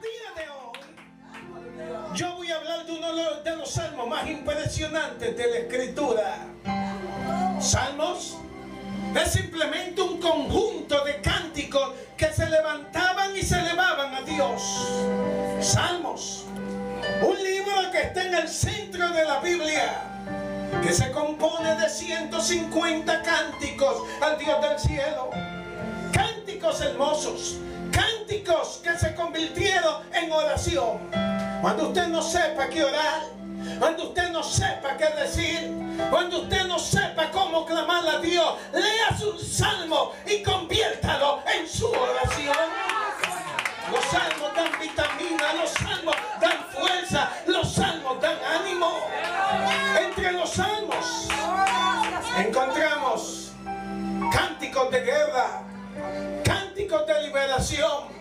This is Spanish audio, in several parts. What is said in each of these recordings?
día de hoy, yo voy a hablar de uno de los salmos más impresionantes de la escritura. Salmos es simplemente un conjunto de cánticos que se levantaban y se elevaban a Dios. Salmos, un libro que está en el centro de la Biblia, que se compone de 150 cánticos al Dios del cielo. Cánticos hermosos, cánticos que se convirtieron en oración. Cuando usted no sepa qué orar, cuando usted no sepa qué decir, cuando usted no sepa cómo clamar a Dios, lea su salmo y conviértalo en su oración. Los salmos dan vitamina, los salmos dan fuerza, los salmos dan ánimo. Entre los salmos encontramos cánticos de guerra, cánticos de liberación,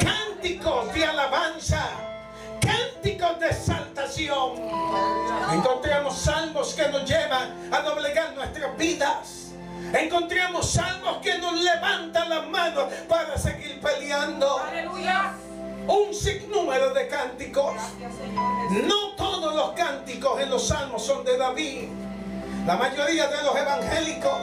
cánticos de alabanza, cánticos de exaltación. Encontramos salmos que nos llevan a doblegar nuestras vidas. Encontramos salmos que nos levantan las manos para seguir peleando. Un sinnúmero de cánticos. No todos los cánticos en los salmos son de David. La mayoría de los evangélicos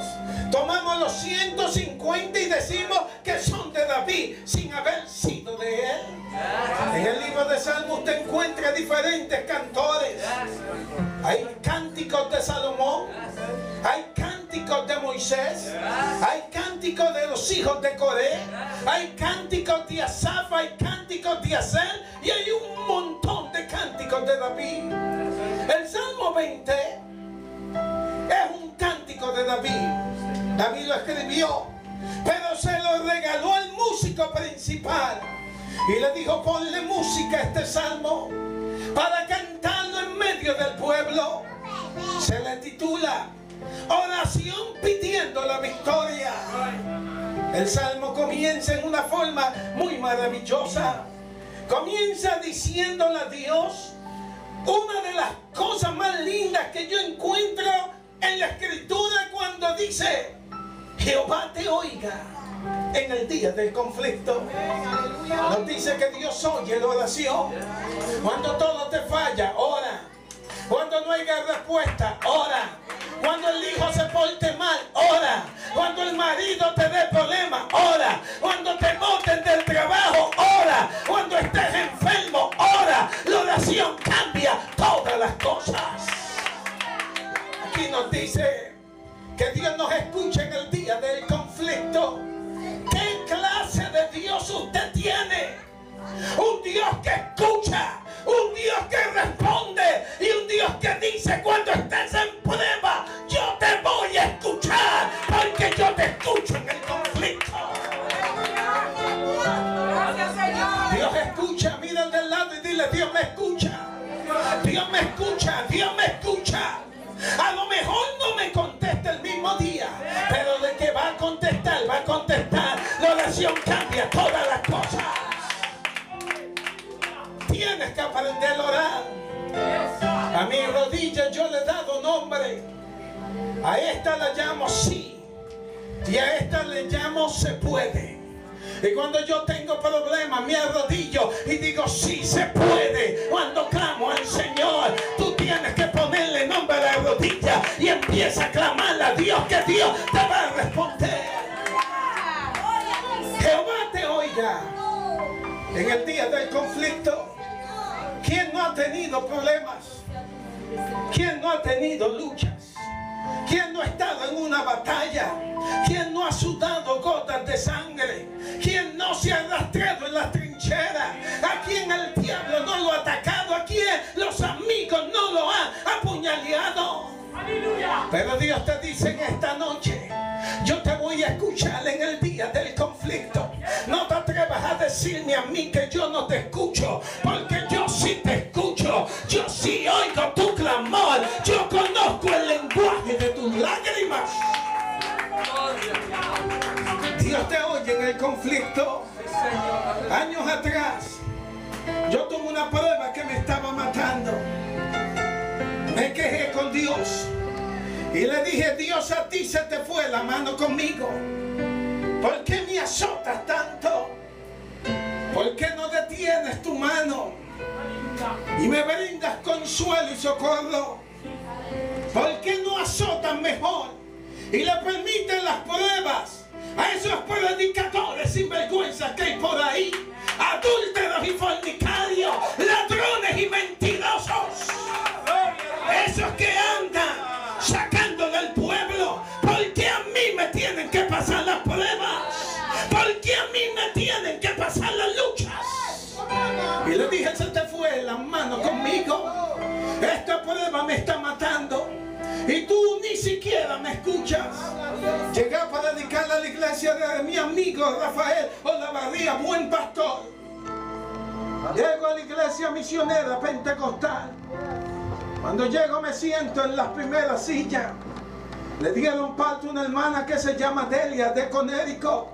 tomamos los 150 y decimos que son de David sin haber sido de él. En el libro de Salmos usted encuentra diferentes cantores. Hay cánticos de Salomón, hay cánticos de Moisés, hay cánticos de los hijos de Coré, hay cánticos de Asaf, hay cánticos de Aser y hay un montón de cánticos de David. El Salmo 20 David. Lo escribió, pero se lo regaló al músico principal. Y le dijo, ponle música a este salmo para cantarlo en medio del pueblo. Se le titula Oración pidiendo la victoria. El salmo comienza en una forma muy maravillosa. Comienza diciéndole a Dios una de las cosas más lindas que yo encuentro en la escritura cuando dice, Jehová te oiga en el día del conflicto. Nos dice que Dios oye la oración. Cuando todo te falla, ora. Cuando no haya respuesta, ora. Cuando el hijo se porte mal, ora. Cuando el marido te dé problemas, ora. Cuando te boten del trabajo, ora. Cuando estés enfermo, ora. La oración cambia todas las cosas. Aquí nos dice que Dios nos escucha en el día del conflicto. ¿Qué clase de Dios usted tiene? Un Dios que escucha, un Dios que responde y un Dios que dice cuando estés en yo le he dado nombre. A esta la llamo sí. Y a esta le llamo se puede. Y cuando yo tengo problemas me arrodillo y digo sí se puede. Cuando clamo al Señor, tú tienes que ponerle nombre a la rodilla y empieza a clamar a Dios que Dios te va a responder. Jehová te oiga en el día del conflicto. ¿Quién no ha tenido problemas? ¿Quién no ha tenido luchas? ¿Quién no ha estado en una batalla? ¿Quién no ha sudado gotas de sangre? ¿Quién no se ha arrastrado en las trincheras? ¿A quién el diablo no lo ha atacado? ¿A quién los amigos no lo han apuñaleado? Pero Dios te dice en esta noche, yo te voy a escuchar en el día del conflicto. No te atrevas a decirme a mí que yo no te escucho, porque sí te escucho. Yo sí oigo tu clamor. Yo conozco el lenguaje de tus lágrimas. Dios te oye en el conflicto. Años atrás, yo tuve una prueba que me estaba matando. Me quejé con Dios. Y le dije, Dios, a ti se te fue la mano conmigo. ¿Por qué me azotas tanto? ¿Por qué no detienes tu mano y me brindas consuelo y socorro? ¿Por qué no azotan mejor y le permiten las pruebas a esos predicadores sinvergüenzas que hay por ahí? Adúlteros y fornicarios, ladrones y mentirosos. Le dije, se te fue la mano conmigo. Esta prueba me está matando. Y tú ni siquiera me escuchas. Llegué a predicar a la iglesia de mi amigo Rafael Olavarría, buen pastor. Llego a la iglesia misionera pentecostal. Cuando llego me siento en las primeras sillas. Le dieron parte a una hermana que se llama Delia de Conérico.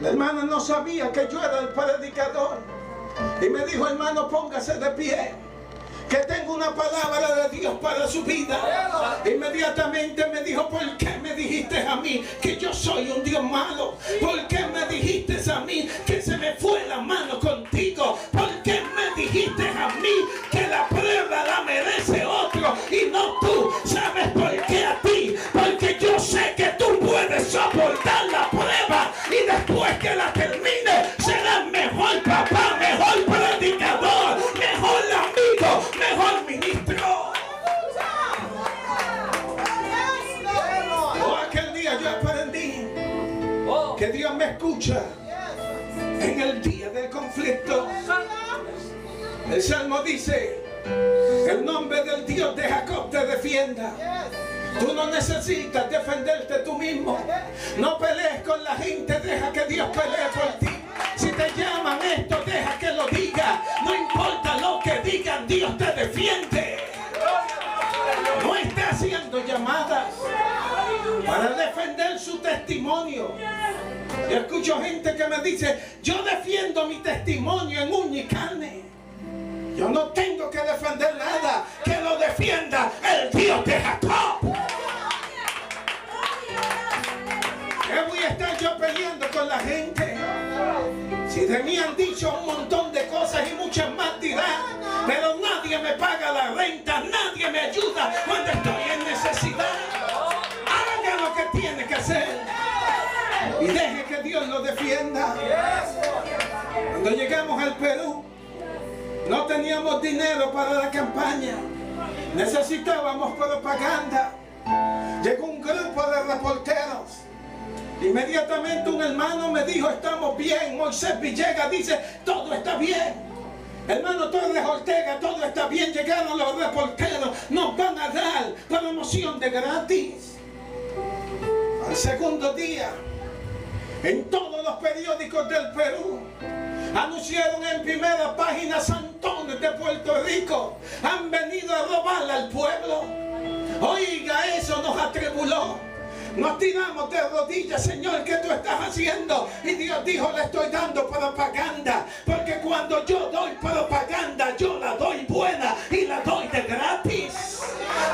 La hermana no sabía que yo era el predicador. Y me dijo, hermano, póngase de pie que tengo una palabra de Dios para su vida. Inmediatamente me dijo, ¿por qué me dijiste a mí que yo soy un Dios malo? ¿Por qué me dijiste a mí que se me fue Salmo dice, el nombre del Dios de Jacob te defienda. Tú no necesitas defenderte tú mismo. No pelees con la gente, deja que Dios pelee por ti. Si te llaman esto, deja que lo diga. No importa lo que digan, Dios te defiende. No está haciendo llamadas para defender su testimonio. Yo escucho gente que me dice, yo defiendo mi testimonio en uña y carne. Yo no tengo que defender nada, que lo defienda el Dios de Jacob. ¿Qué voy a estar yo peleando con la gente? Si de mí han dicho un montón de cosas y muchas más dirán, pero nadie me paga la renta, nadie me ayuda cuando estoy en necesidad. Haga lo que tiene que hacer y deje que Dios lo defienda. Cuando llegamos al Perú, no teníamos dinero para la campaña. Necesitábamos propaganda. Llegó un grupo de reporteros. Inmediatamente un hermano me dijo, estamos bien. Moisés Villegas dice, todo está bien. Hermano Torres Ortega, todo está bien. Llegaron los reporteros, nos van a dar promoción de gratis. Al segundo día, en todos los periódicos del Perú, anunciaron en primera página Santones de Puerto Rico. Han venido a robarle al pueblo. Oiga, eso nos atribuló. Nos tiramos de rodillas, Señor, ¿qué tú estás haciendo? Y Dios dijo, le estoy dando propaganda. Porque cuando yo doy propaganda, yo la doy buena y la doy de gratis.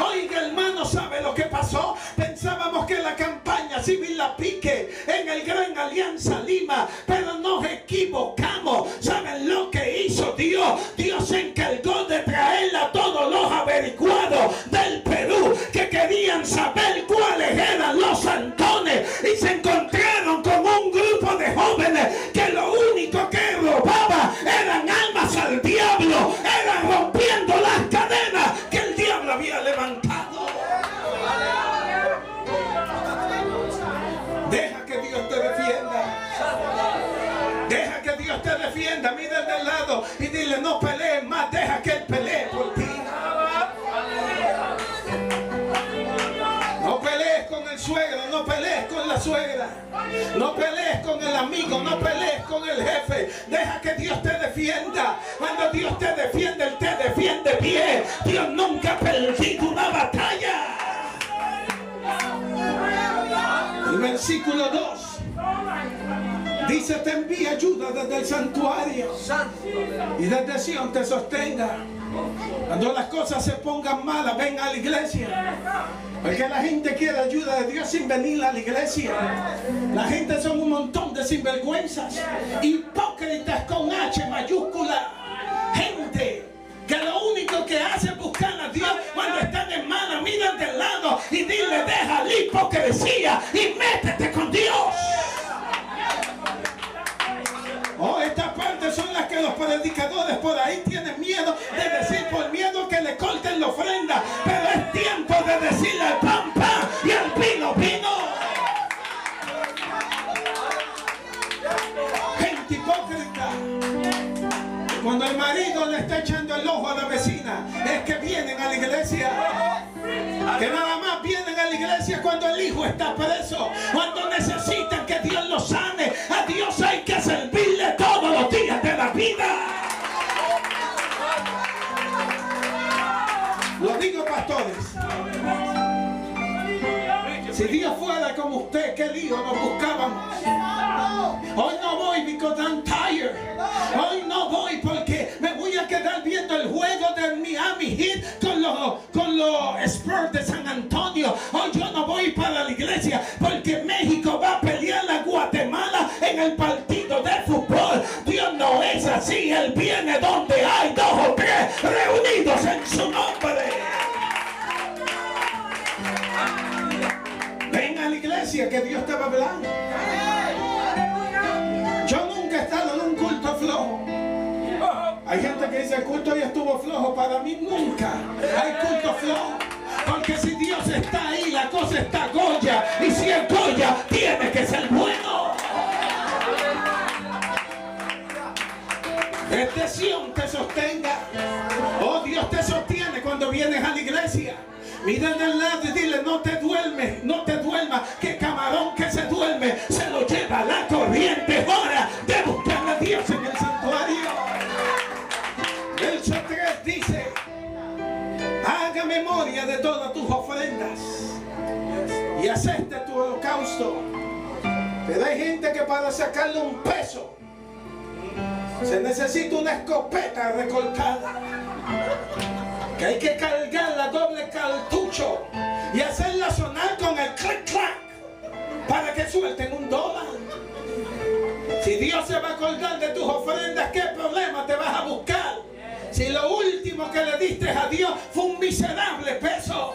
Oiga, hermano, ¿sabe lo que pasó? Pensábamos que la campaña civil la pique en el Gran Alianza Lima, pero nos equivocamos. ¿Saben lo que hizo Dios? Dios se encargó de traer a todos los averiguados del Perú que querían saber cuáles eran los santones y se encontraron con un grupo de jóvenes que lo único que robaba eran almas al diablo, eran rompiendo las suegro, no pelees con la suegra. No pelees con el amigo, no pelees con el jefe. Deja que Dios te defienda. Cuando Dios te defiende, Él te defiende bien. Dios nunca ha perdido una batalla. El versículo 2 dice: Te envía ayuda desde el santuario y desde Sion te sostenga. Cuando las cosas se pongan malas, ven a la iglesia. Porque la gente quiere ayuda de Dios sin venir a la iglesia. La gente son un montón de sinvergüenzas, hipócritas con H mayúscula. Gente que lo único que hace es buscar a Dios cuando están en mano, miran del lado y dile, deja la hipocresía y métete con Dios. Oh, estas partes son las que los predicadores por ahí tienen miedo de decir por miedo que le corten la ofrenda. Pero es tiempo de decirle al pan pan y al vino vino. Gente hipócrita. Cuando el marido le está echando el ojo a la vecina, es que vienen a la iglesia. Que nada más vienen a la iglesia cuando el hijo está preso, cuando necesitan que Dios lo sane. A Dios hay que servirle todos los días de la vida. Lo digo, pastores. Si Dios fuera como usted, qué lío nos buscábamos. Hoy no voy because I'm tired. Hoy el partido de fútbol. Dios no es así. Él viene donde hay dos o tres reunidos en su nombre. Ven a la iglesia que Dios te va a hablar. Yo nunca he estado en un culto flojo. Hay gente que dice el culto ya estuvo flojo. Para mí nunca hay culto flojo. Porque si Dios está ahí, la cosa está Goya. Y si es Goya, tiene que ser bueno. Este Sion te sostenga. Oh, Dios te sostiene cuando vienes a la iglesia. Mira del lado y dile, no te duermes, no te duermas, que camarón que se duerme se lo lleva la corriente. Hora de buscar a Dios en el santuario. Verso 3 dice, haga memoria de todas tus ofrendas y acepte tu holocausto. Pero hay gente que para sacarle un peso se necesita una escopeta recortada que hay que cargar la doble cartucho y hacerla sonar con el clic clac para que suelten un dólar. Si Dios se va a acordar de tus ofrendas, ¿qué problema te vas a buscar? Si lo último que le diste a Dios fue un miserable peso.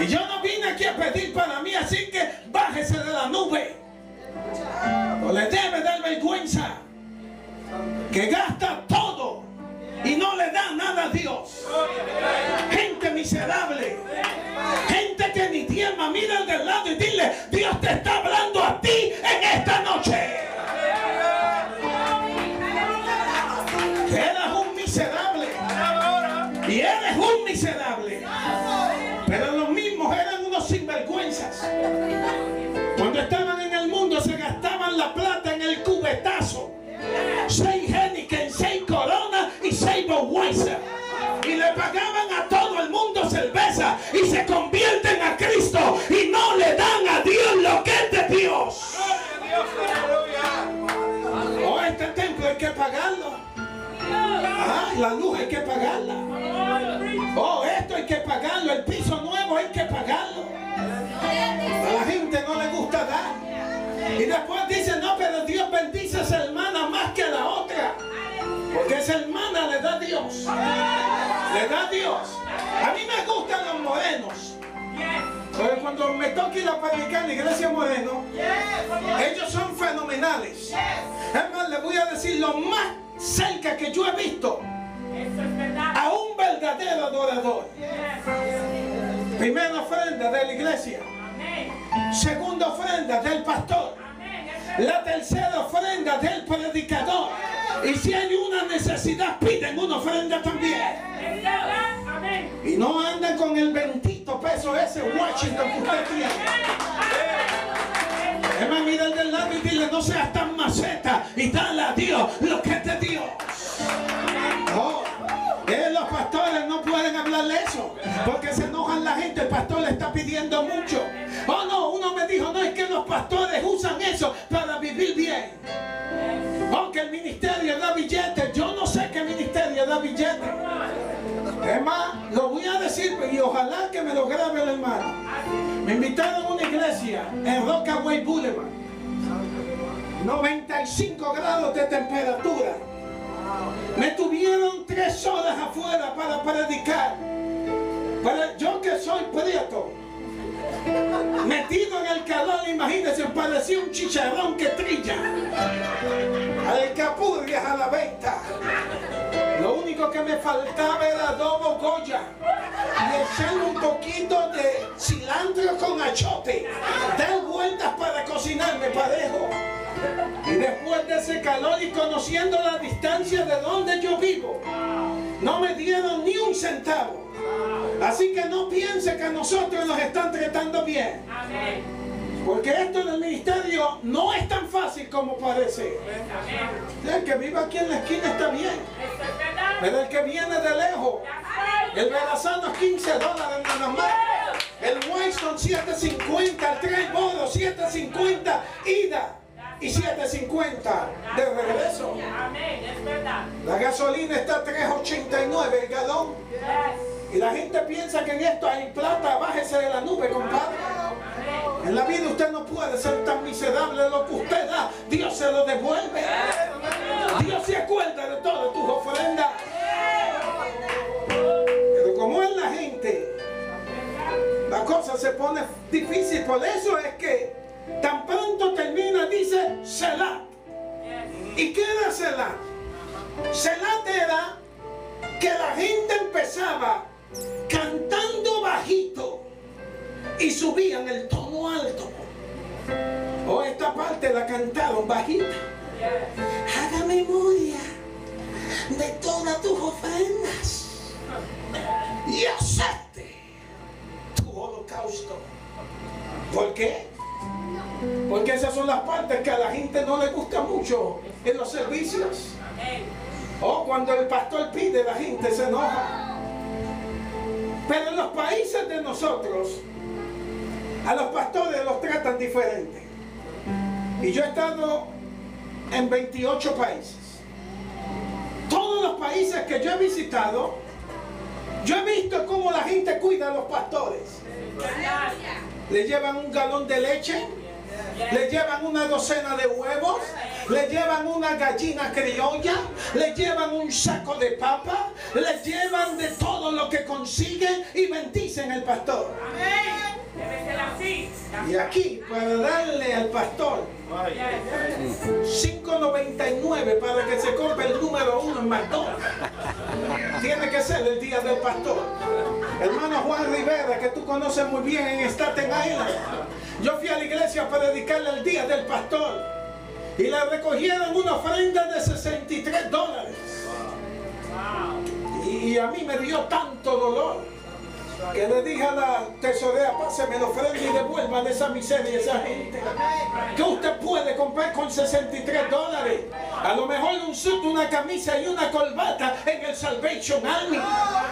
Y yo no vine aquí a pedir para mí, así que bájese de la nube. No le debe dar vergüenza que gasta todo y no le da nada a Dios. Gente miserable. Gente que ni tiema, mira al del lado y dile, Dios te está hablando a ti en esta noche. Se convierten a Cristo y no le dan a Dios lo que es de Dios. Oh, este templo hay que pagarlo. Ah, la luz hay que pagarla. Oh, esto hay que pagarlo. El piso nuevo hay que pagarlo. A la gente no le gusta dar. Y después dice, no, pero Dios bendice a esa hermana más que a la otra. Porque esa hermana le da Dios. Le da Dios. A mí me gustan los morenos. Porque cuando me toca ir a predicar en la iglesia moreno, ellos son fenomenales. Es más, les voy a decir lo más cerca que yo he visto a un verdadero adorador. Primera ofrenda de la iglesia. Segunda ofrenda del pastor. La tercera ofrenda del predicador. Y si hay una necesidad, piden una ofrenda también. Y no andan con el bendito peso ese Washington que usted tiene. Más, mira el del lado y dile, no seas tan maceta y dale a Dios lo que es de Dios. Oh, eh, los pastores no pueden hablarle eso porque se enojan la gente. El pastor le está pidiendo mucho. Oh no, uno me dijo, no es que los pastores usan eso para vivir bien. Aunque el ministerio da billetes, yo no sé qué ministerio da billetes. Es más, lo voy a decir y ojalá que me lo grabe el hermano. Me invitaron a una iglesia en Rockaway Boulevard. 95 grados de temperatura. Me tuvieron tres horas afuera para predicar. Para yo que soy prieto. Metido en el calor, imagínense, parecía un chicharrón que trilla. Alcapurrias a la venta. Lo único que me faltaba era adobo goya y echarle un poquito de cilantro con achote. Dar vueltas para cocinarme parejo. Y después de ese calor y conociendo la distancia de donde yo vivo, no me dieron ni un centavo. Así que no piense que a nosotros nos están tratando bien. Porque esto del ministerio no es tan fácil como parece. El que vive aquí en la esquina está bien. Pero el que viene de lejos, el verasano es 15 dólares nada más. El Winston 750, el Tres Bodos 750, ida y 750 de regreso. La gasolina está a 3.89 el galón. Y la gente piensa que en esto hay plata, bájese de la nube, compadre. En la vida usted no puede ser tan miserable lo que usted da. Dios se lo devuelve. Dios se acuerda de todas tus ofrendas. Pero como es la gente, la cosa se pone difícil. Por eso es que tan pronto termina, dice Selah. ¿Y qué era Selah? Selah era que la gente empezaba cantando bajito y subían el tono alto. O esta parte la cantaron bajita. Haga memoria de todas tus ofrendas y acepte tu holocausto. ¿Por qué? Porque esas son las partes que a la gente no le gusta mucho en los servicios. O cuando el pastor pide, la gente se enoja. Pero en los países de nosotros, a los pastores los tratan diferente. Y yo he estado en 28 países. Todos los países que yo he visitado, yo he visto cómo la gente cuida a los pastores. Le llevan un galón de leche, le llevan una docena de huevos, le llevan una gallina criolla, le llevan un saco de papa, le llevan de todo lo que consiguen y bendicen al pastor. Y aquí, para darle al pastor 5.99 para que se compre el número uno en McDonald's. Tiene que ser el día del pastor. Hermano Juan Rivera, que tú conoces muy bien en Staten Island. Yo fui a la iglesia para dedicarle el día del pastor. Y le recogieron una ofrenda de 63 dólares. Y a mí me dio tanto dolor que le dije a la tesorera, páseme la ofrenda y devuelvan esa miseria a esa gente. Que usted puede comprar con 63 dólares. A lo mejor un suit, una camisa y una corbata en el Salvation Army.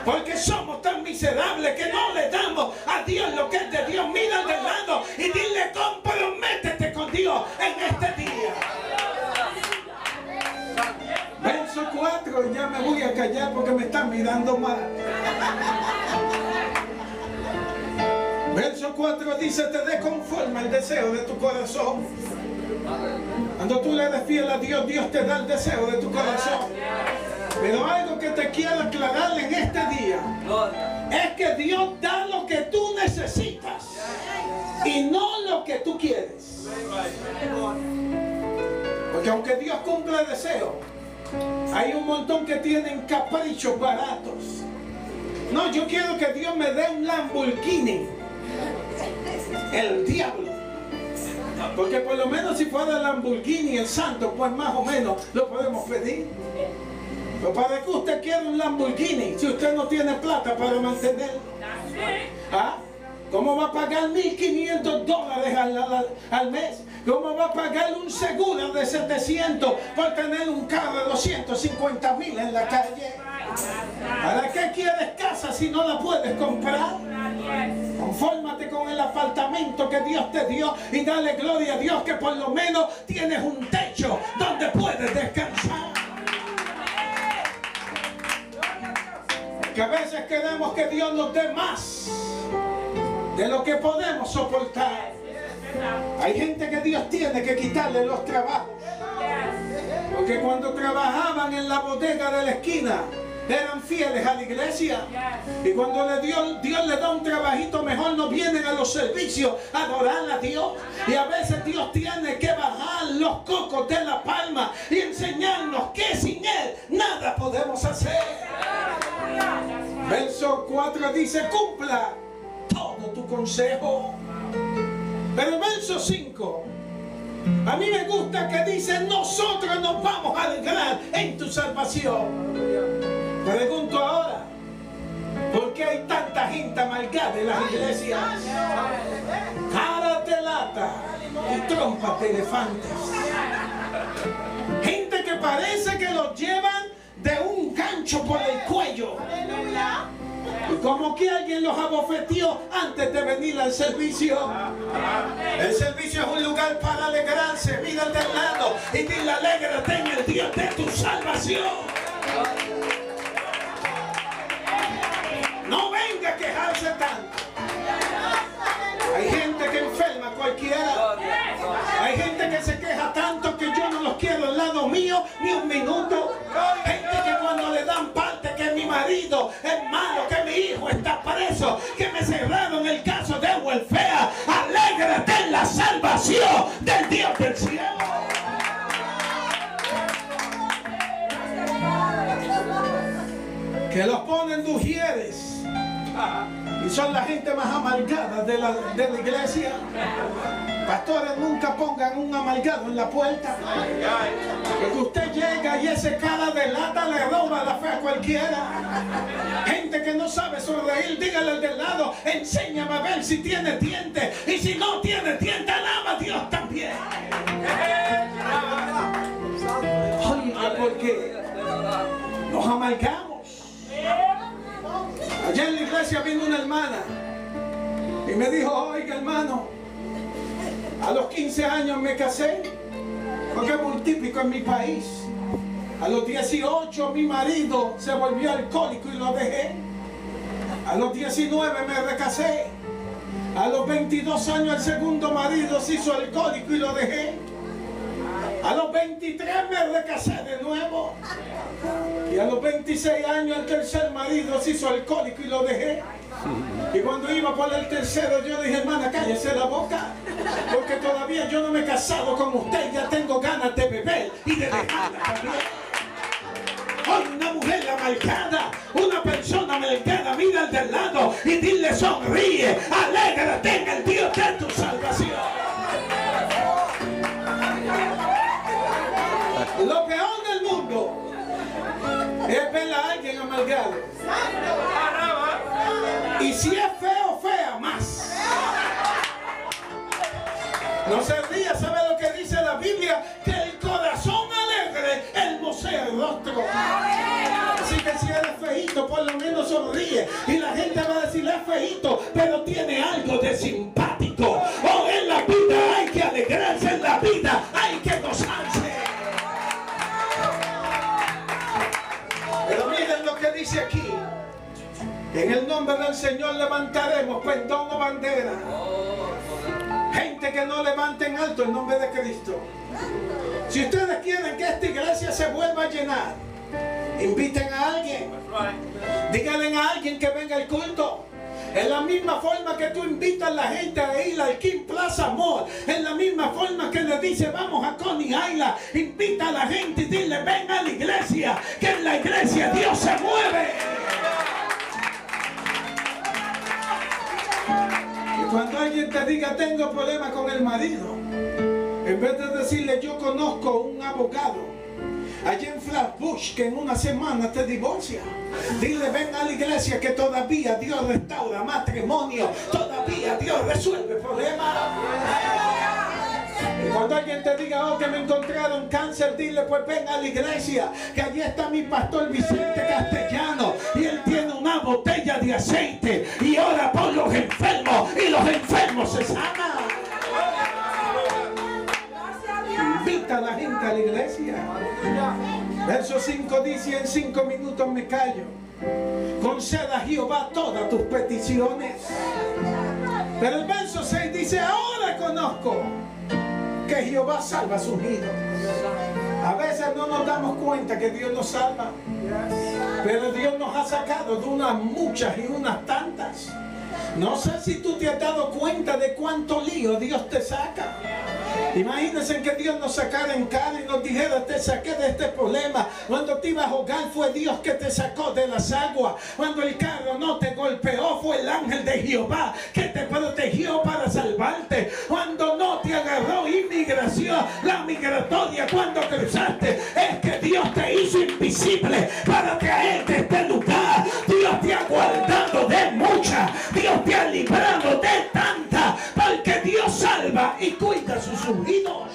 Porque somos tan miserables que no le damos a Dios lo que es de Dios. Mira de lado y dile, comprométete con Dios en este día. Verso 4, ya me voy a callar porque me están mirando mal. Verso 4 dice, te dé conforme el deseo de tu corazón. Cuando tú le eres fiel a Dios, Dios te da el deseo de tu corazón. Pero algo que te quiero aclarar en este día es que Dios da lo que tú necesitas y no lo que tú quieres. Porque aunque Dios cumple deseo, hay un montón que tienen caprichos baratos. No, yo quiero que Dios me dé un Lamborghini. El diablo. Porque por lo menos si fuera el Lamborghini el santo, pues más o menos lo podemos pedir. Pero para que usted quiera un Lamborghini si usted no tiene plata para mantenerlo. ¿Ah? ¿Cómo va a pagar 1.500 dólares al, mes? ¿Cómo va a pagar un seguro de 700 por tener un carro de 250 mil en la calle? ¿Para qué quieres casa si no la puedes comprar? Confórmate con el apartamento que Dios te dio y dale gloria a Dios que por lo menos tienes un techo donde puedes descansar. Que a veces queremos que Dios nos dé más de lo que podemos soportar. Hay gente que Dios tiene que quitarle los trabajos. Porque cuando trabajaban en la bodega de la esquina, eran fieles a la iglesia. Y cuando le dio, Dios le da un trabajito mejor, no vienen a los servicios a adorar a Dios. Y a veces Dios tiene que bajar los cocos de la palma y enseñarnos que sin Él nada podemos hacer. Verso 4 dice, cumpla tu consejo. Pero el verso 5 a mí me gusta que dice, nosotros nos vamos a alegrar en tu salvación. Pregunto ahora, ¿por qué hay tanta gente amargada en las iglesias? Cara de lata y trompas de elefantes. Gente que parece que los llevan de un gancho por el cuello. Como que alguien los abofeteó antes de venir al servicio. El servicio es un lugar para alegrarse. Mira al lado y dile alégrate en el Dios de tu salvación. No venga a quejarse tanto. Hay gente que enferma cualquiera. Hay gente que se queja tanto que yo no los quiero al lado mío ni un minuto. Gente que cuando le dan parte que mi marido es malo, hijo está preso, que me cerraron el caso de welfare. Alégrate en la salvación del Dios del cielo. Que los ponen dujieres y son la gente más amargada de la, de la iglesia. Pastores, nunca pongan un amargado en la puerta. Porque usted llega y ese cara de lata le roba la fe a cualquiera. Gente que no sabe sonreír, dígale al del lado, enséñame a ver si tiene dientes. Y si no tiene dientes, alaba a Dios también. Oye, porque nos amargamos. Iglesia vino una hermana y me dijo, oiga hermano, a los 15 años me casé, porque es muy típico en mi país. A los 18 mi marido se volvió alcohólico y lo dejé. A los 19 me recasé. A los 22 años el segundo marido se hizo alcohólico y lo dejé. A los 23 me recasé de nuevo. Y a los 26 años el tercer marido se hizo alcohólico y lo dejé. Y cuando iba por el tercero yo dije, hermana, cállese la boca. Porque todavía yo no me he casado con usted, ya tengo ganas de beber y de dejarla también. Hoy una mujer amargada, una persona amargada, mira al del lado y dile sonríe, alégrate en el Dios de tu salvación. Es ver a alguien amargado. Y si es feo, fea más. No se ría, ¿sabe lo que dice la Biblia? Que el corazón alegre hermosea el rostro. Así que si eres feito, por lo menos sonríe. Y la gente va a decir, es feito, pero tiene algo de simpático. Oh, en la vida hay que alegrarse, en la vida En el nombre del Señor levantaremos pendón o bandera. Gente que no levanten alto el nombre de Cristo. Si ustedes quieren que esta iglesia se vuelva a llenar, inviten a alguien. Díganle a alguien que venga al culto. En la misma forma que tú invitas a la gente a ir al King Plaza Amor. En la misma forma que le dice vamos a Coney Island. Invita a la gente y dile ven a la iglesia. Que en la iglesia Dios se mueve. Cuando alguien te diga tengo problemas con el marido. En vez de decirle yo conozco un abogado allí en Flatbush que en una semana te divorcia. Dile, ven a la iglesia que todavía Dios restaura matrimonio, todavía Dios resuelve problemas. Cuando alguien te diga, oh, que me encontraron cáncer, dile, pues ven a la iglesia, que allí está mi pastor Vicente Castellano, y él tiene una botella de aceite, y ora por los enfermos, y los enfermos se sanan. Invita a la gente a la iglesia. Verso 5 dice, en 5 minutos me callo. Conceda a Jehová todas tus peticiones. Pero el verso 6 dice, ahora conozco que Jehová salva a sus hijos. A veces no nos damos cuenta que Dios nos salva. Pero Dios nos ha sacado de unas muchas y unas tantas. No sé si tú te has dado cuenta de cuánto lío Dios te saca. Imagínense que Dios nos sacara en cara y nos dijera, te saqué de este problema. Cuando te ibas a ahogar fue Dios que te sacó de las aguas. Cuando el carro no te golpeó fue el ángel de Jehová que te protegió para salvarte. Cuando no te agarró inmigración, la migratoria cuando cruzaste, es que Dios te hizo invisible para traerte a este lugar. Dios te ha guardado de mucha. Dios te ha librado de tanta. Y cuida sus ungidos.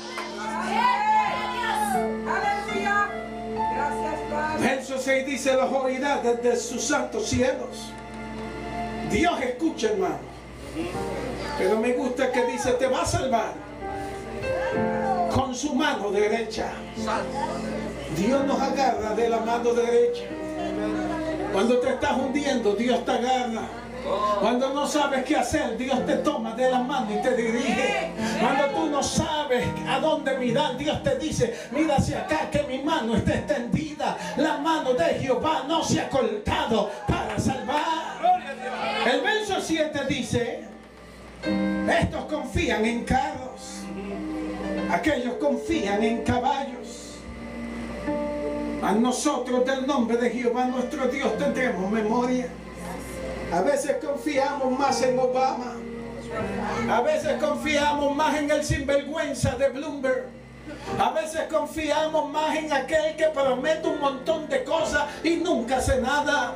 Aleluya. Gracias, Padre. Verso 6 dice, los oirá desde sus santos cielos. Dios escucha, hermano. Pero me gusta que dice, te va a salvar con su mano derecha. Dios nos agarra de la mano derecha. Cuando te estás hundiendo, Dios te agarra. Cuando no sabes qué hacer, Dios te toma de la mano y te dirige. Cuando tú no sabes a dónde mirar, Dios te dice, mira hacia acá que mi mano está extendida. La mano de Jehová no se ha cortado para salvar. El verso 7 dice, estos confían en carros, aquellos confían en caballos. A nosotros del nombre de Jehová nuestro Dios tendremos memoria. A veces confiamos más en Obama. A veces confiamos más en el sinvergüenza de Bloomberg. A veces confiamos más en aquel que promete un montón de cosas y nunca hace nada.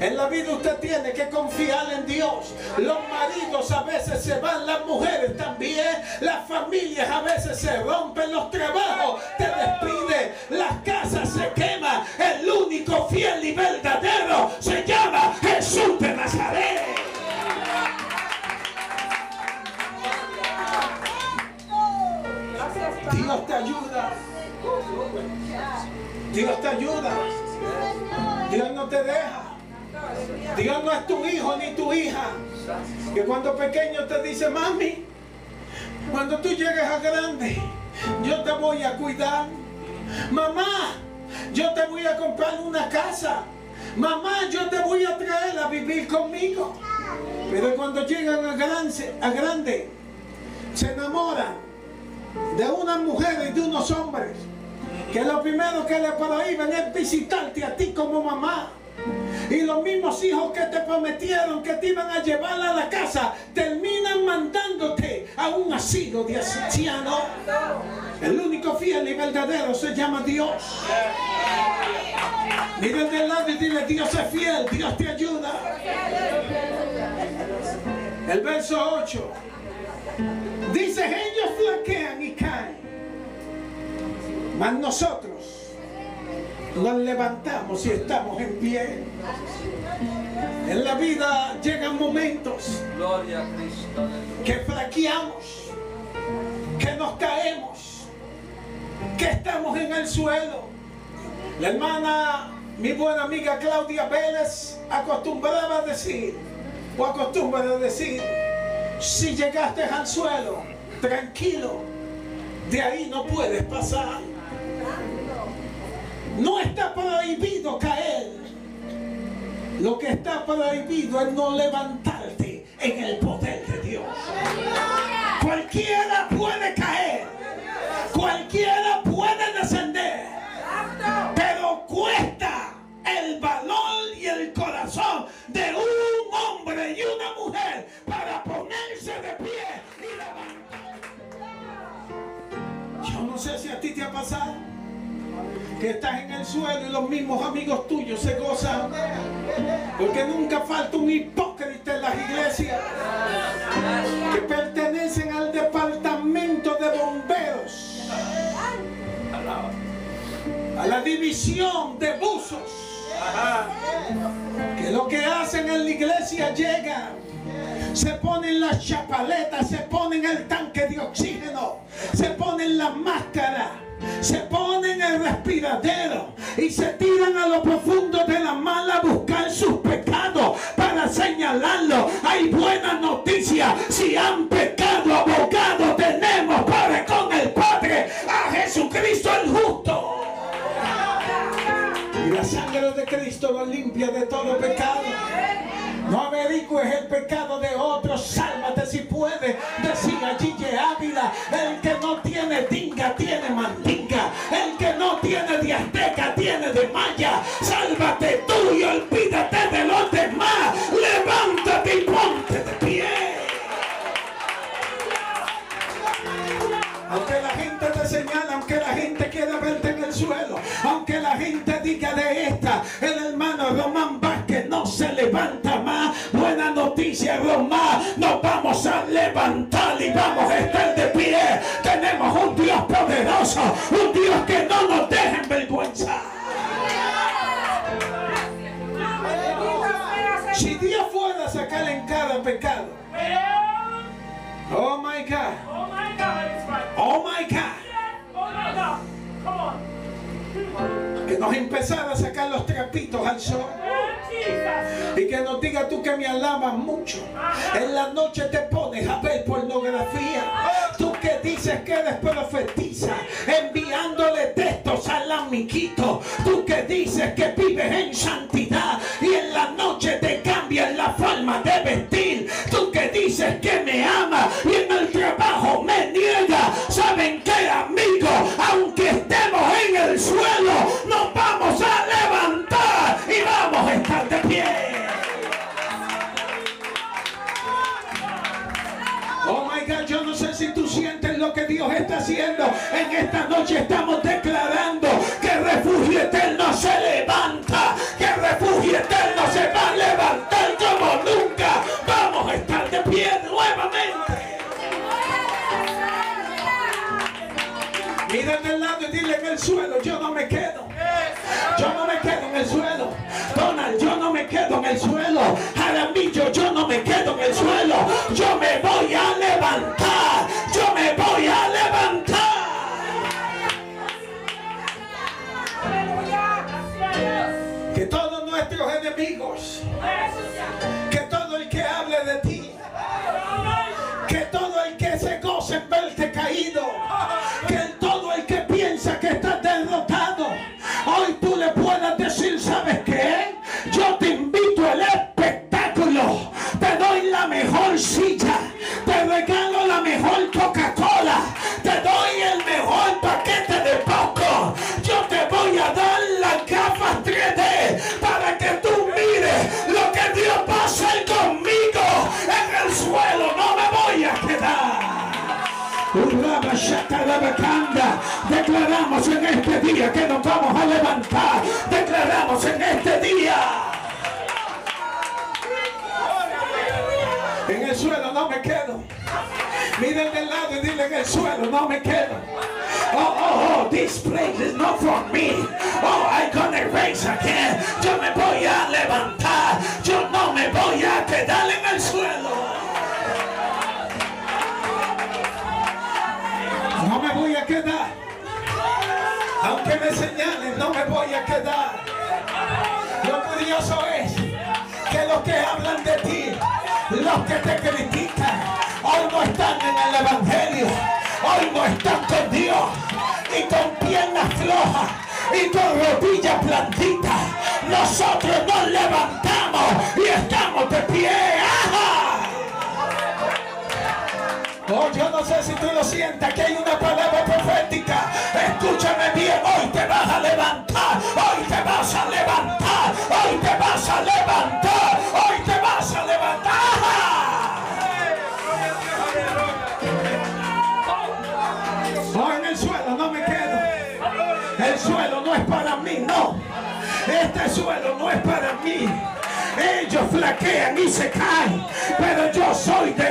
En la vida usted tiene que confiar en Dios. Los maridos a veces se van, las mujeres también. Las familias a veces se rompen, los trabajos te despiden, las casas se queman. El único fiel y verdadero se llama Jesús de Nazaret. Dios te ayuda. Dios te ayuda. Dios no te deja. Dios no es tu hijo ni tu hija. Que cuando pequeño te dice, mami, cuando tú llegues a grande, yo te voy a cuidar. Mamá, yo te voy a comprar una casa. Mamá, yo te voy a traer a vivir conmigo. Pero cuando llegan a grande, se enamoran de unas mujeres y de unos hombres que lo primero que le prohíben es visitarte a ti como mamá. Y los mismos hijos que te prometieron que te iban a llevar a la casa terminan mandándote a un asilo de ancianos. El único fiel y verdadero se llama Dios. Mira del lado y dile, Dios es fiel, Dios te ayuda. El verso 8. Dice, ellos flaquean y caen. Mas nosotros nos levantamos y estamos en pie. En la vida llegan momentos que flaqueamos, que nos caemos, que estamos en el suelo. La hermana, mi buena amiga Claudia Vélez, acostumbraba a decir, o acostumbra a decir, si llegaste al suelo, tranquilo, de ahí no puedes pasar. No está prohibido caer. Lo que está prohibido es no levantarte en el poder de Dios. Cualquiera puede caer. Cualquiera puede descender. Pero cuesta el valor y el corazón de un hombre y una mujer para ponerse de pie y levantar. Yo no sé si a ti te ha pasado que estás en el suelo y los mismos amigos tuyos se gozan. Porque nunca falta un hipócrita en las iglesias que pertenecen al departamento de bomberos, a la división de buzos, que lo que hacen en la iglesia llegan. Se ponen las chapaletas, se ponen el tanque de oxígeno, se ponen la máscara, se ponen en respiradero y se tiran a lo profundo de la mala a buscar sus pecados para señalarlo. Hay buena noticia, si han pecado, abogado tenemos para con el Padre a Jesucristo el justo. Y la sangre de Cristo lo limpia de todo pecado. No averigües el pecado de otros, sálvate si puedes. Decía Gille Ávila, el que no tiene tinga tiene mandinga, el que no tiene de azteca tiene de maya. Sálvate tú y olvídate de los demás. Levántate y ponte de pie. Aunque la gente te señala, aunque la gente quiera verte en el suelo, aunque la gente diga de esta, el hermano Román Vázquez no se levanta más. Buena noticia, Román, nos vamos a levantar y vamos a estar de pie. Tenemos un Dios poderoso, un Dios que no nos deja en vergüenza. Si Dios fuera a sacar en cada pecado, oh my God, Oh my God, oh my God. Que nos empezara a sacar los trapitos al sol y que nos diga tú que me alabas mucho. En la noche te pones a ver pornografía. Tú que dices que eres profetiza, enviándole textos al amiguito. Tú que dices que vives en santidad y en la noche te cambias la forma de vestir. Esta noche estamos declarando que refugio eterno se levanta, que refugio eterno se va a levantar como nunca. Vamos a estar de pie nuevamente. Mira del lado y dile en el suelo, yo no me quedo. Enemigos, Declaramos en este día que nos vamos a levantar. Declaramos en este día. En el suelo no me quedo. Miren del lado y dile en el suelo no me quedo. Oh, oh, oh, this place is not for me. Oh, I'm gonna raise again. Yo me voy a levantar. Yo no me voy a quedar en el suelo. No me voy a quedar. Aunque me señalen, no me voy a quedar. Lo curioso es que los que hablan de ti, los que te critican, hoy no están en el Evangelio, hoy no están con Dios y con piernas flojas y con rodillas plantitas. Nosotros nos levantamos y estamos de pie. ¡Ajá! Oh, yo no sé si tú lo sientes, que hay una palabra profética. Escúchame bien, hoy te vas a levantar, hoy te vas a levantar, hoy te vas a levantar, hoy te vas a levantar. Oh, en el suelo no me quedo. El suelo no es para mí, no. Este suelo no es para mí. Ellos flaquean y se caen, pero yo soy de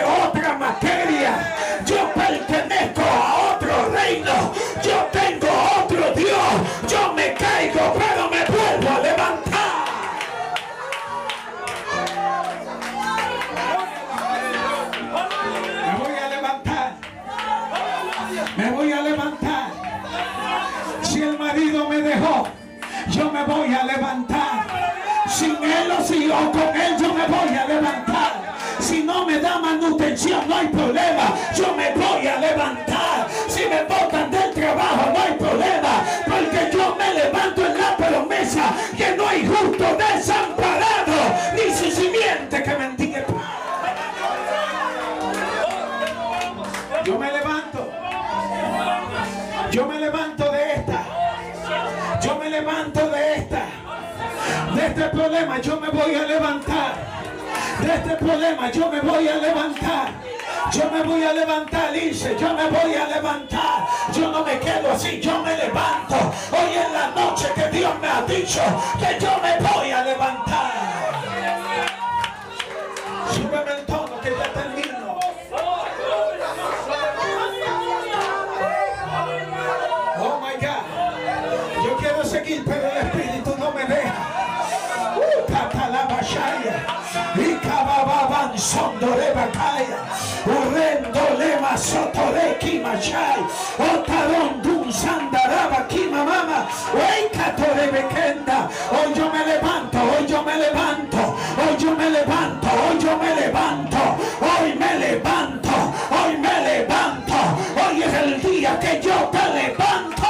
Hoy yo me levanto, hoy yo me levanto. Hoy yo me levanto, hoy yo me levanto. Hoy me levanto, hoy me levanto. Hoy es el día que yo te levanto.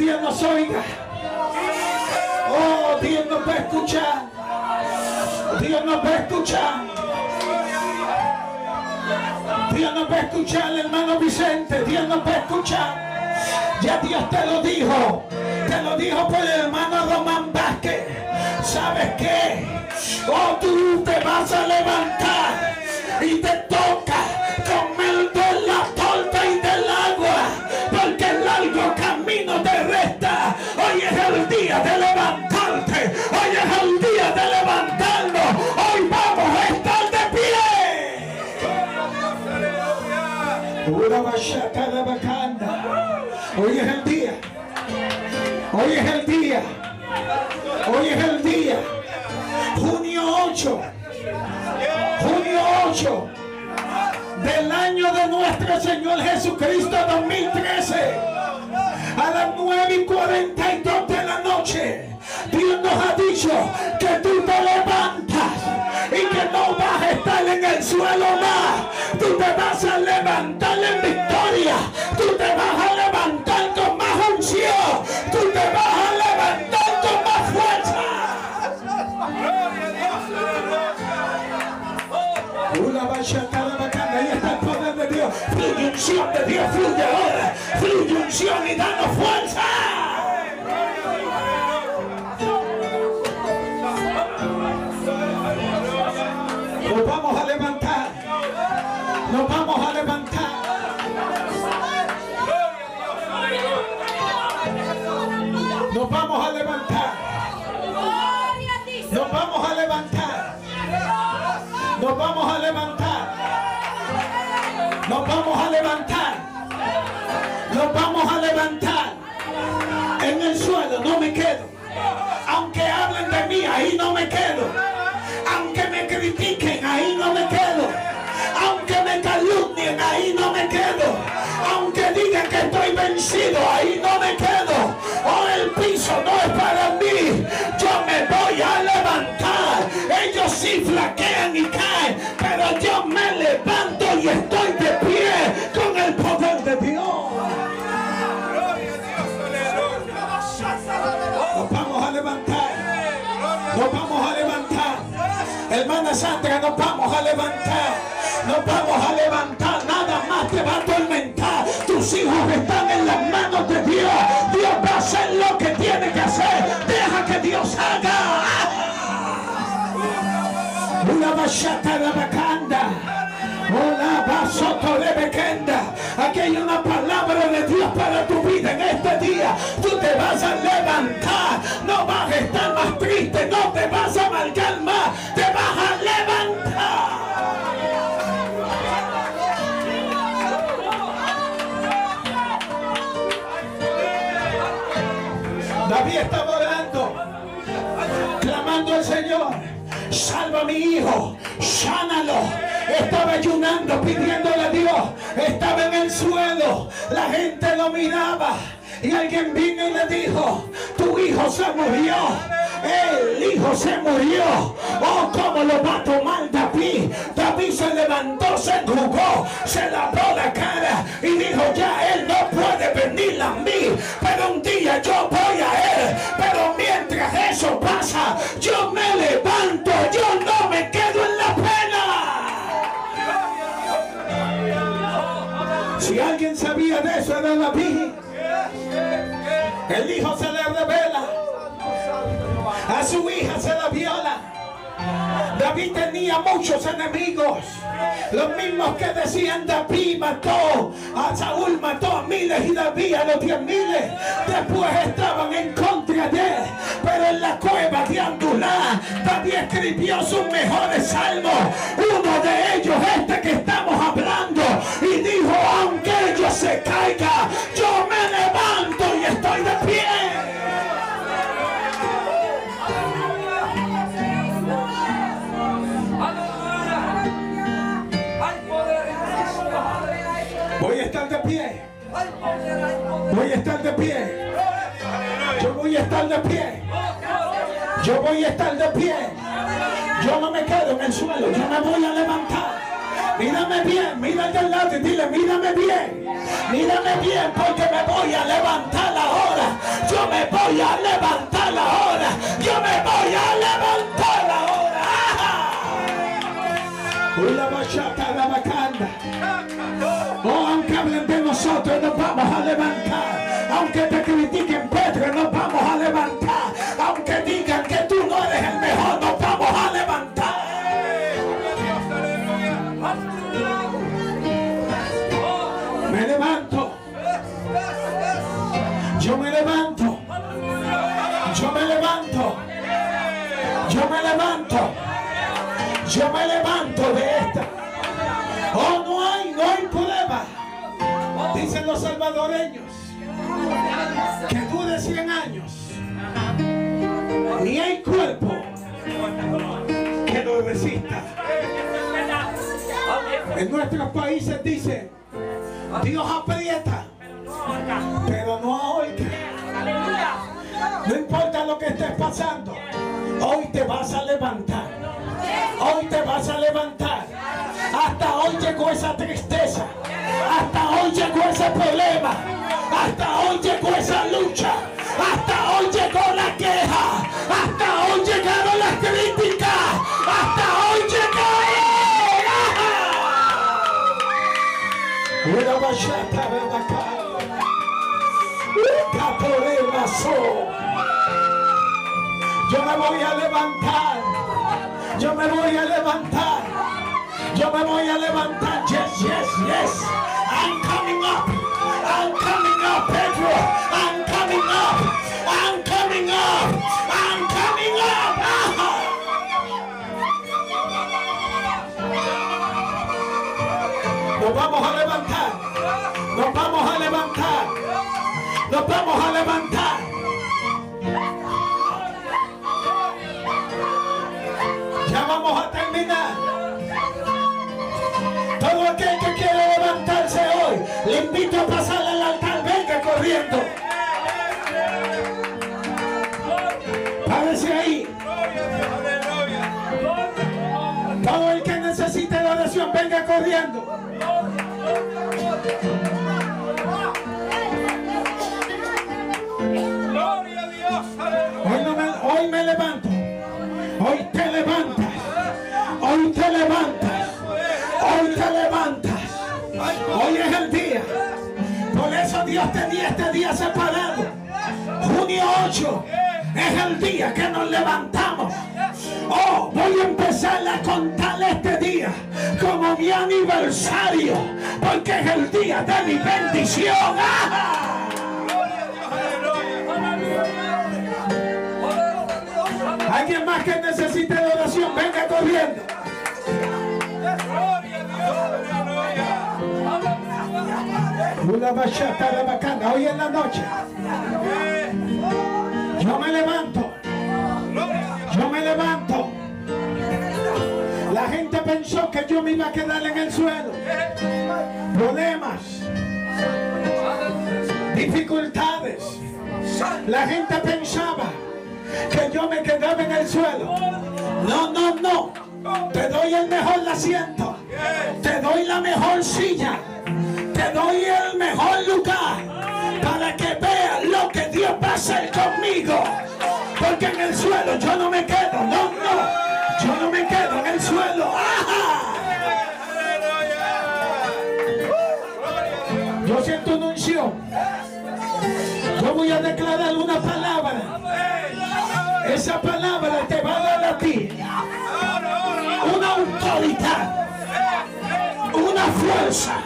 Dios nos oiga. Oh, Dios nos va a escuchar. Dios nos va a escuchar. Dios nos va a escuchar, hermano Vicente. Dios nos va a escuchar. Ya Dios te lo dijo. Te lo dijo por el hermano Román Vázquez. ¿Sabes qué? Oh, tú te vas a levantar y te toca comer de la torta y del agua. Hoy es el día. Hoy es el día. Junio 8. Junio 8. Del año de nuestro Señor Jesucristo 2013. A las 9 y 42 de la noche. Dios nos ha dicho que tú te levantas y que no vas a estar en el suelo más. Tú te vas a levantar en victoria. Tú te vas a unción de Dios, fluye ahora. Fluye unción y danos fuerza. Nos vamos a levantar. Nos vamos levantar. Nos vamos a levantar. En el suelo no me quedo. Aunque hablen de mí, ahí no me quedo. Aunque me critiquen, ahí no me quedo. Aunque me calumnien, ahí no me quedo. Aunque digan que estoy vencido, ahí no me quedo. Oh, el piso no es para mí. Yo me voy a levantar. Ellos sí flaquean y caen, pero yo me levanto y estoy de pie Sandra, nos vamos a levantar. Nos vamos a levantar. Nada más te va a atormentar. Tus hijos están en las manos de Dios. Dios va a hacer lo que tiene que hacer. Deja que Dios haga. Una bachata de bacanda. Una basoto de bequenda. Aquí hay una palabra de Dios para tu vida en este día. Tú te vas a levantar. No vas a estar más triste. No te vas a amargar más. Mi hijo, Sánalo. Estaba ayunando, pidiéndole a Dios. Estaba en el suelo. La gente lo miraba. Y alguien vino y le dijo, tu hijo se murió. El hijo se murió. Oh, cómo lo va a tomar David. David se levantó, se enjugó, se lavó la cara y dijo, ya él no puede venir a mí. Pero un día yo voy a él. Pero mientras eso pasa, yo me levanto. Yo no me quedo en la pena. Si alguien sabía de eso era David. El hijo se le revela. Su hija se la viola. David tenía muchos enemigos. Los mismos que decían David mató a Saúl, mató a miles y David a los diez miles. Después estaban en contra de él. Pero en la cueva de Andulá, David escribió sus mejores salmos. Uno de ellos, este que estamos hablando. Y dijo, aunque yo se caiga, yo pie. Yo voy a estar de pie. Yo voy a estar de pie. Yo no me quedo en el suelo. Yo me voy a levantar. Mírame bien, mira al lado y dile, mírame bien. Mírame bien porque me voy a levantar ahora. Yo me voy a levantar ahora. Yo me voy a levantar ahora. Una bachata la bacanda. Yo me levanto. Yo me levanto de esta. Oh, no hay, no hay prueba. Dicen los salvadoreños que dure 100 años. Ni hay cuerpo que lo resista. En nuestros países dicen, Dios aprieta, pero no ahorita. No importa lo que estés pasando, hoy te vas a levantar. Hoy te vas a levantar. Hasta hoy llegó esa tristeza. Hasta hoy llegó ese problema. Hasta hoy llegó esa lucha. Hasta hoy llegó la queja. Hasta hoy llegaron las críticas. Hasta hoy llegaron. Una bachata de bacalao. Un caporema so. Yo me voy a levantar. Yo me voy a levantar. Yo me voy a levantar. Yes, yes, yes. I'm coming up. I'm coming up, Pedro. I'm coming up. I'm coming up. I'm coming up. Nos vamos a levantar. Nos vamos a levantar. Nos vamos a levantar. Vamos a terminar. Todo aquel que quiere levantarse hoy, le invito a pasar al altar. Venga corriendo. Párese ahí. Todo el que necesite la oración, venga corriendo. Dios tenía este día separado. Junio 8 es el día que nos levantamos. Oh, voy a empezar a contar este día como mi aniversario. Porque es el día de mi bendición. ¡Ah! Alguien más que necesite oración, venga corriendo. Hoy en la noche. Yo me levanto. Yo me levanto. La gente pensó que yo me iba a quedar en el suelo. Problemas, dificultades. La gente pensaba que yo me quedaba en el suelo. No, no, no. Te doy el mejor asiento. Te doy la mejor silla. Suelo yo no me quedo. No, no. Yo no me quedo en el suelo. ¡Ajá! Yo siento una unción. Yo voy a declarar una palabra. Esa palabra te va a dar a ti una autoridad, una fuerza,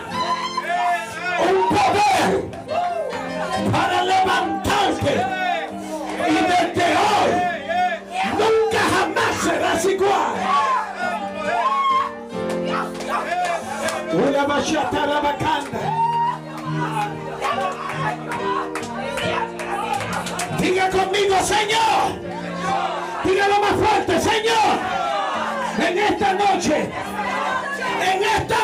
un poder para levantarte. Y desde hoy serás igual. Una bachata la bacana. Diga conmigo, Señor. Dígalo más fuerte, Señor. En esta noche, en esta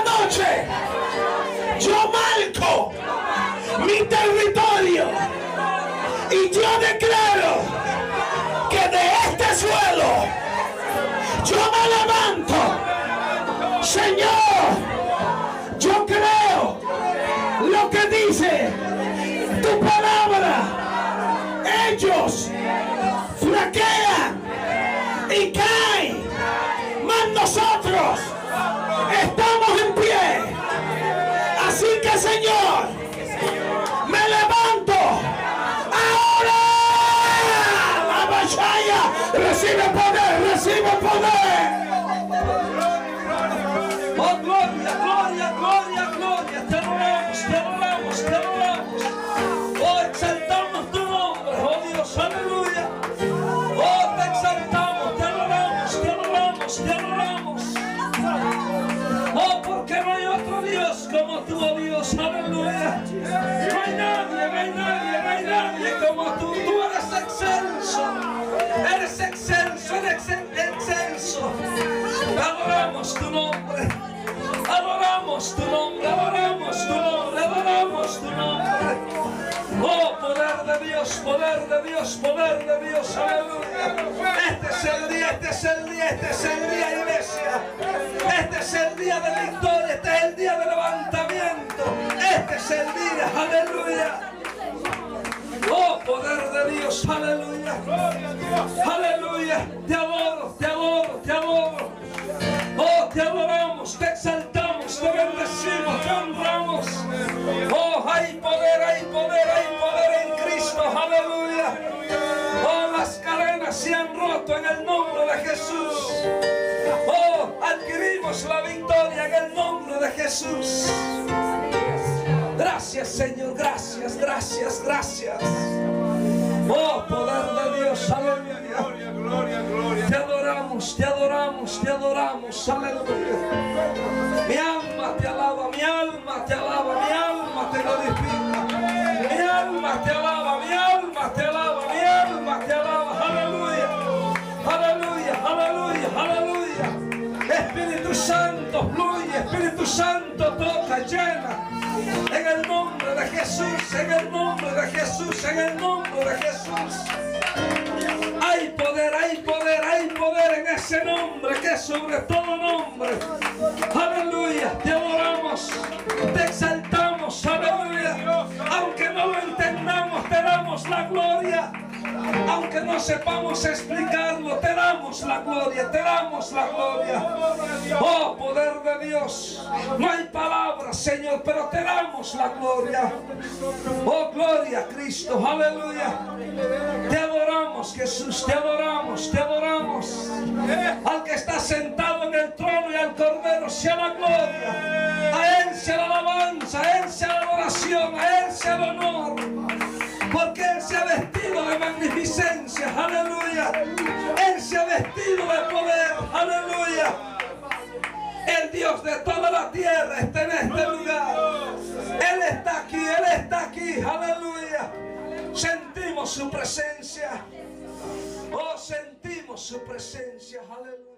yo me levanto. Señor, yo creo lo que dice tu palabra. Ellos flaquean y caen, mas nosotros estamos en pie. Así que Señor, Adoramos tu nombre, adoramos tu nombre, adoramos tu nombre. Oh, poder de Dios, poder de Dios, poder de Dios, aleluya. Este es el día, este es el día, este es el día, iglesia. Este es el día de victoria, este es el día de levantamiento. Este es el día, aleluya. Oh, poder de Dios, aleluya. Aleluya. Te adoro, te adoro, te adoro. Oh, te adoramos, te exaltamos, te bendecimos, te honramos. Oh, hay poder, hay poder, hay poder en Cristo, aleluya. Oh, las cadenas se han roto en el nombre de Jesús. Oh, adquirimos la victoria en el nombre de Jesús. Gracias, Señor, gracias, gracias, gracias. Oh, poder de Dios, aleluya. Te adoramos, te adoramos, te adoramos, aleluya. Te alaba, mi alma te alaba, mi alma te glorifica. Mi alma te alaba, mi alma te alaba, mi alma te alaba, aleluya. Aleluya, aleluya, aleluya. Espíritu Santo, fluye, Espíritu Santo, toca, llena. En el nombre de Jesús, en el nombre de Jesús, en el nombre de Jesús. Hay poder, hay poder, hay poder en ese nombre que es sobre todo nombre. Aleluya, te adoramos, te exaltamos, aleluya. Aunque no lo entendamos, te damos la gloria. Aunque no sepamos explicarlo, te damos la gloria, te damos la gloria. Oh, poder de Dios. No hay palabras, Señor, pero te damos la gloria. Oh, gloria a Cristo, aleluya. Te adoramos, Jesús, te adoramos, te adoramos. Al que está sentado en el trono y al cordero sea la gloria. A Él sea la alabanza, a Él sea la adoración, a Él sea el honor. Porque Él se ha vestido de magnificencia, aleluya. Él se ha vestido de poder, aleluya. El Dios de toda la tierra está en este lugar. Él está aquí, Él está aquí, aleluya. Sentimos su presencia. Oh, sentimos su presencia, aleluya.